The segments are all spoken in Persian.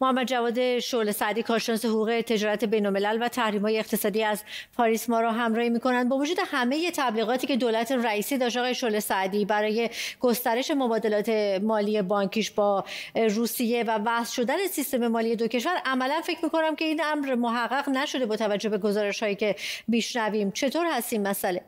محمد جواد شعله سعدی کارشناس حقوق تجارت بین‌الملل و تحریم‌های اقتصادی از پاریس ما را همراهی می‌کنند. با وجود همه تبلیغاتی که دولت رئیسی داشت آقای شعله سعدی برای گسترش مبادلات مالی بانکیش با روسیه و وصل شدن سیستم مالی دو کشور عملا فکر می‌کنم که این امر محقق نشده با توجه به گزارش‌هایی که میشنویم. چطور هست این مسئله؟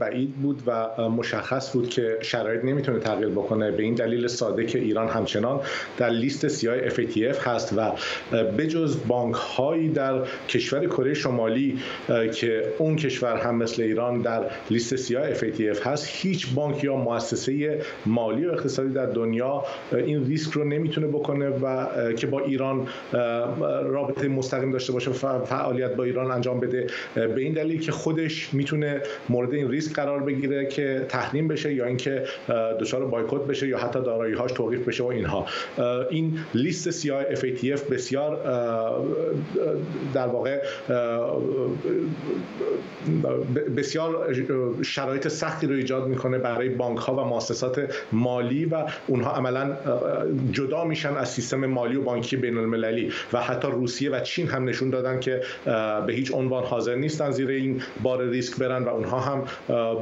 بعید بود و مشخص بود که شرایط نمی‌تونه تغییر بکنه. به این دلیل ساده که ایران همچنان در لیست سیاه FATF هست و بجز بانک هایی در کشور کره شمالی که اون کشور هم مثل ایران در لیست سیاه FATF هست هیچ بانک یا مؤسسه مالی و اقتصادی در دنیا این ریسک رو نمی‌تونه بکنه و که با ایران رابطه مستقیم داشته باشه فعالیت با ایران انجام بده. به این دلیل که خودش می‌تونه مورد این ریسک قرار بگیره که تحریم بشه یا اینکه دچار بایکوت بشه یا حتی دارایی هاش توقیف بشه و اینها. این لیست سیاه FATF بسیار در واقع بسیار شرایط سختی رو ایجاد می‌کنه برای بانک ها و مؤسسات مالی و اونها عملا جدا میشن از سیستم مالی و بانکی بین المللی و حتی روسیه و چین هم نشون دادن که به هیچ عنوان حاضر نیستن زیر این بار ریسک برن و اونها هم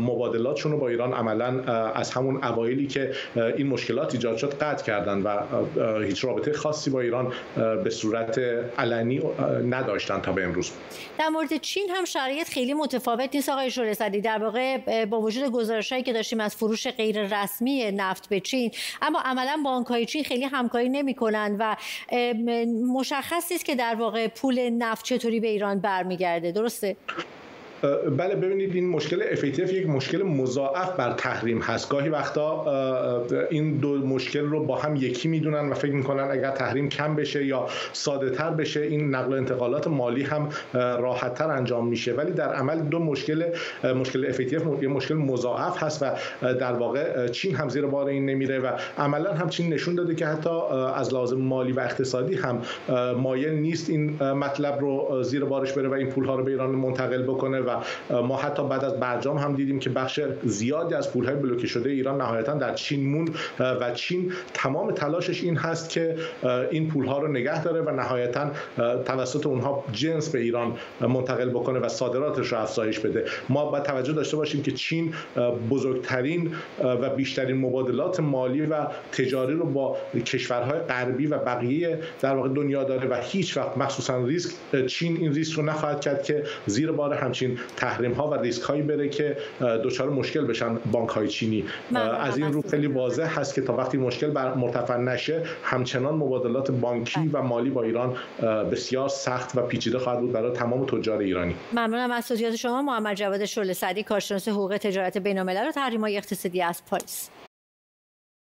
مبادلاتشون رو با ایران عملا از همون اوایلی که این مشکلات ایجاد شد قطع کردن و هیچ رابطه خاصی با ایران به صورت علنی نداشتن تا به امروز. در مورد چین هم شرایط خیلی متفاوت نیست آقای شورسدی در واقع با وجود گزارشهایی که داشتیم از فروش غیر رسمی نفت به چین اما عملا بانک‌های چین خیلی همکاری نمی‌کنند و مشخص است که در واقع پول نفت چطوری به ایران برمیگرده. درسته؟ بله ببینید این مشکل FATF یک مشکل مضاعف بر تحریم هست. گاهی وقتا این دو مشکل رو با هم یکی می‌دونن و فکر می‌کنن اگر تحریم کم بشه یا ساده تر بشه این نقل و انتقالات مالی هم راحت تر انجام میشه. ولی در عمل دو مشکل مشکل FATF یه مشکل مضاعف هست و در واقع چین هم زیر بار این نمیره و عملا هم چین نشون داده که حتی از لازم مالی و اقتصادی هم مایل نیست این مطلب رو زیر بارش بره و این پول ها رو به ایران منتقل بکنه و ما حتی بعد از برجام هم دیدیم که بخش زیادی از پولهای بلوکه شده ایران نهایتا در چین مون و چین تمام تلاشش این هست که این پولها رو نگه داره و نهایتا توسط اونها جنس به ایران منتقل بکنه و صادراتش رو افزایش بده. ما باید توجه داشته باشیم که چین بزرگترین و بیشترین مبادلات مالی و تجاری رو با کشورهای غربی و بقیه در واقع دنیا داره و هیچ وقت مخصوصا ریسک چین این ریسک رو نخواهد کرد که زیر بار همچین تحریم ها و ریسک هایی بره که دچار مشکل بشن بانک های چینی از این رو خیلی واضح هست که تا وقتی مشکل بر مرتفع نشه همچنان مبادلات بانکی و مالی با ایران بسیار سخت و پیچیده خواهد بود برای تمام تجار ایرانی. ممنونم از توضیحات شما محمد جواد شعله سعدی کارشناس حقوق تجارت بین الملل و تحریم های اقتصادی از پاریس.